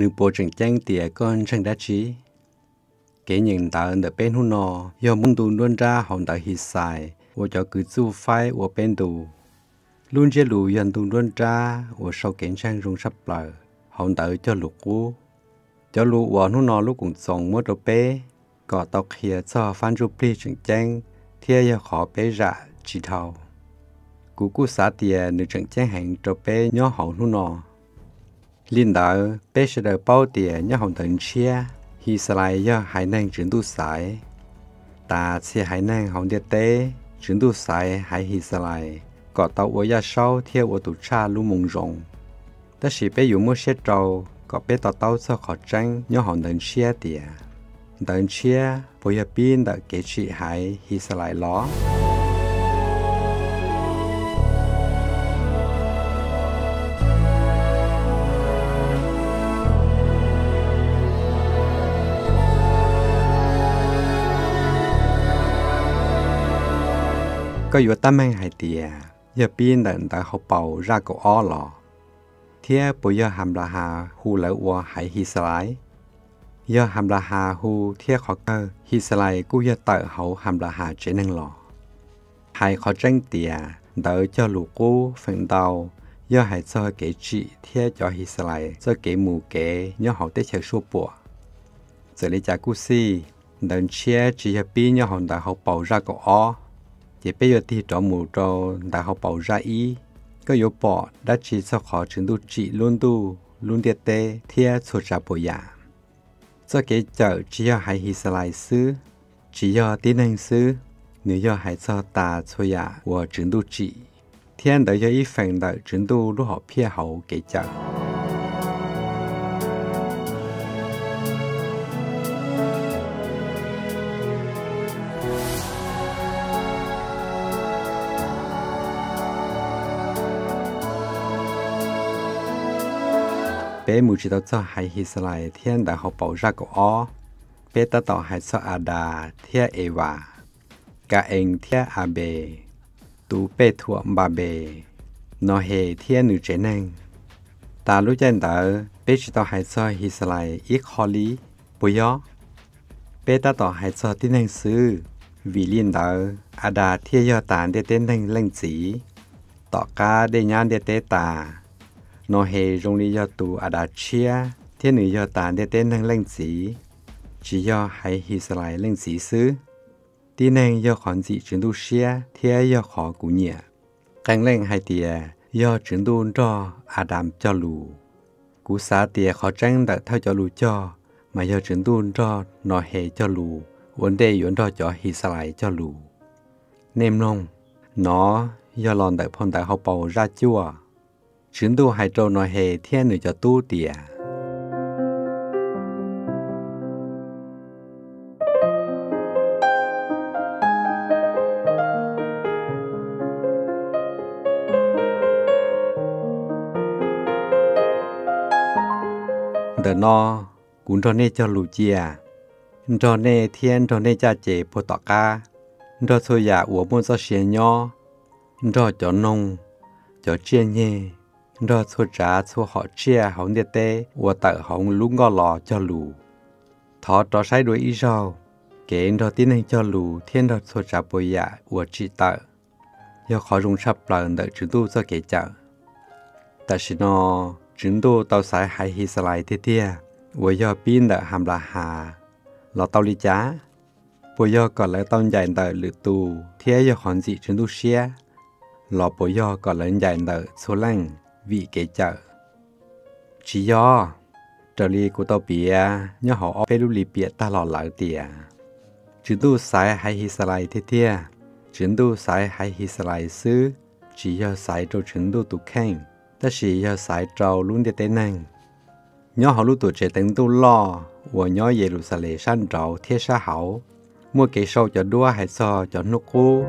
nữ bộ trưởng chăng tỉa con tranh đá chí. kể nhìn tạo ở bên hôn nọ do muốn tu luôn ra hòn tạo hít xài và cho cứ du phai và bên tu luôn chế lù dần tu luôn ra và sau kiến trang rung sắp lờ hòn tạo cho lục cú cho lù và hôn nọ lúc cũng sống mất đồ bé có tóc kia cho phan chụp đi trưởng chăng, thiên yêu khó bé ra chỉ thầu. Cú cú xã tiền nữ trưởng chăng hẹn cho bé nhỏ hậu hôn nọ linh đạo bé sẽ được bao tiền nhỏ hồng thần chia hi sa lại do hải năng chuyển tu sai ta sẽ hải năng hồng địa tế, chuyển tu sai hải hi sa lại. Có tàu ở gia sau, theo ở tụ cha lu mông rong ta chỉ bé dùng mua xe trâu có bé tàu tàu cho khó tranh nhớ hồng thần chia tiền thần chia bây giờ pin đã kế trị hải, hi sa lai lo có yếu tâm anh hay tiề giờ pin đợn đã học bầu ra cổ ó lò thế bây giờ hàm là hà hu lỡ qua hay hi sai giờ hàm là hà hu thế khó cơ hi sai cũng giờ tự hậu hàm là hà chế năng lò hay khó tranh tiề đỡ cho lũ cô phần đầu giờ hay cho cái chị thế cho hi sai cho cái mù cái nhớ hậu tết chờ số bộ giờ lấy trả cú si đợn chia chỉ giờ pin nhớ hậu đã học bầu ra cổ ó chỉ bây giờ thì cho mù cho đại học bảo ra ý có yếu bỏ, đã chỉ sau khó chứng độ trị luôn tu, luôn tiệt tê, thia số trả bộ giả cho cái chợ chỉ có hai hi lại sư chỉ có tiến hành sư nếu có hai cho ta số giả và chứng độ trị. Thiên đời cho ý phần đời chứng độ lúc họ phía hậu cái chợ bé mù chỉ tao cho hai hi sa lại thiên đã học bảo ra của o bé ta tao hai cho à đà thiên eva cả anh thiên à bề tu bé thua bà bề nó hề thiên nữ trẻ năng ta lúc chân tờ bé chỉ tao hai cho hi sa lại ít khó lý bùi gió bé ta tao hai cho tin năng sư, vì liên tờ à đà thiên do tàn để tên năng lăng chỉ. Tỏ ca để nhàn để tế tà nó hề rong đi do tù à đã chia, thiên nữ do tàn để tên năng lên chỉ chỉ do hãy hi sẽ lại lên chỉ sư tí năng do khoản dị chuyển tu xia thiên do khó cú nhẹ càng lên hai tìa do chuyển tu cho Adam cho lù. Cú xá tìa khó tránh đã theo cho lù cho, mà do chuyển tu cho nó hề cho lù vấn đề yuan cho cho hi sẽ lại cho lù. Nem nông, nó do lòn đại phong đại học bầu ra chua chúng tôi hay trâu nói hệ thiên nữ cho tu tìa. Đờ nó cũng cho nên cho lù chia, cho nên thiên cho nên cha chế bộ tọa ca, cho thôi giả dạ của môn cho xe nhỏ, cho cho nông, cho chia nhẹ đó cho trả cho họ chia họ nhiệt tế và tự họ lúc ngó lò cho lù thọ cho sai đuổi ý rau kể đó tin anh cho lù thiên đó cho trả bồi dạ và trị tự do khó dùng sắp lần đợi chúng tôi cho kể chợ tại sao nó chúng tôi tao sai hai hi sai thế tia và do pin đợi hàm là hà lò tao lý giá bồi do còn lại tao dạy đợi lựa tu thế do hoàn dị chúng tôi xia lò bồi do còn lại dạy đợi số lăng vị kế chợ chỉ do trở li của tàu bìa nhớ họ ở bên lì bìa ta lò lỡ tìa. Chỉ tu sai hay hi sai thế thế chỉ tu sai hay hi sai sư chỉ do sai cho chỉ tu tu khen ta chỉ do sai trâu luôn để tên năng nhớ họ lúc tuổi trẻ tính tu lo, và nhớ về lũ sa lệ san trâu thiết sa hảo. Mua kế sâu cho đua hay so cho nút cô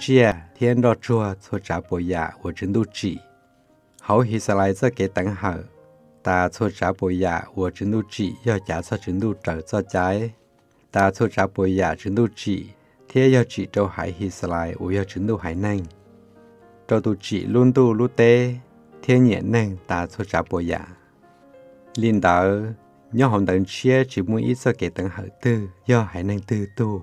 chia thiên đo chua cho trả bộ dạ của chính đô chỉ hậu hi sẽ lại cho cái tặng hở ta dạ, cho trả bộ dạ của chứng đu trị do trả cho chứng đu trở cho trái ta cho trả bộ dạ chứng đu trị thế do trị châu hải hi lại của do chứng đu hải năng châu tu trị luôn tu lúc tê thế nhẹ năng ta cho trả bộ dạ. Linh đạo nhớ hồng đồng chia chỉ muốn ít cho kẻ tận hậu tư, do hải năng tư tu.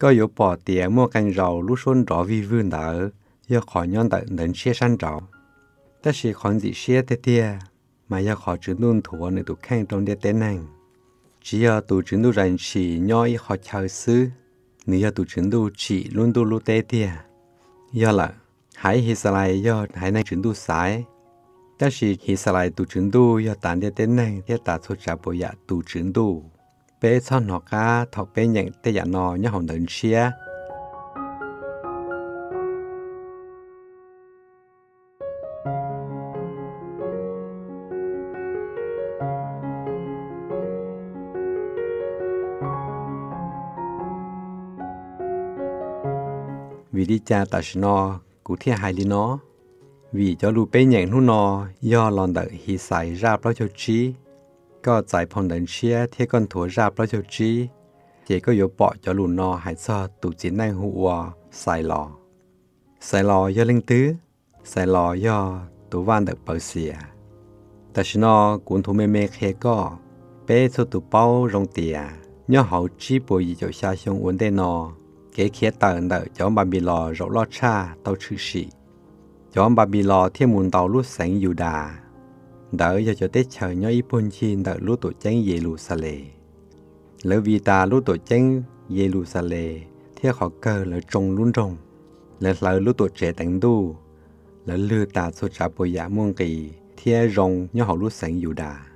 chứng đu nhớ đỡ co thia bỏ hự co có mù nhận nhớ họ đi ý lìa thia điều đời sĩ có yếu bỏ tê giả nó chữ sĩ nhớ sang thảo tiền rong đi trả nhiều tụ chứng đu đỡ su hải năng rõ xin đầu sĩ tùa có yếu bỏ tiền mua canh rau lúc xuân rõ vi vươn đỡ giờ khỏi nhớ đỡ đến xe san rau ta chỉ còn gì xe thế tia mà giờ khỏi chứng đun thua nữa tụ khang trong địa tên năng chỉ giờ tụ chứng đu rèn chỉ nhỏ ít họ chờ sư nếu giờ tụ chứng đu chỉ luôn đu lúc tê tia giờ là hãy hi sa lại giờ hãy năng chứng đu sai ta chỉ hi sa lại tụ chứng đu giờ tán địa tên năng thiết ta thu trả bộ dạ tụ chứng đu bé cho nó ca thọc bé nhận tê dạ nó nhớ hồng đợn chia vì đi cha ta sĩ nó cụ thiên hai đi nó. Vì cho lù bê nhận hú nó do lòn đợi hi xảy ra bao cho chi có giải phong đần chia thế con thua ra bao cho chi chỉ có yếu bỏ cho lù nó hay cho tụ chiến năng hụ hòa lò xài lò do linh tứ xài lò do tụ van được bảo xìa ta sĩ nó cũng thu mê mê khé có bê cho tụ bao rong tìa nhớ hậu chi bồi gì cho xa xong uốn định nó cái khía tờ nợ cho bà bị lò rộ lo cha tao chữ sĩ cho bà bị lò tàu lút sáng dù đà đỡ cho cho tết chờ nhau ít phun chi đỡ lúc tổ tranh về lù sa lệ lỡ vì ta lúc tổ tranh về lù sa lệ thiên họ cơ lỡ trông luôn trông lỡ lỡ lúc tổ trẻ tặng đu lỡ lừa ta số trả bồi giả muôn kỳ thiên rong nhau họ lúc sẵn dù đà.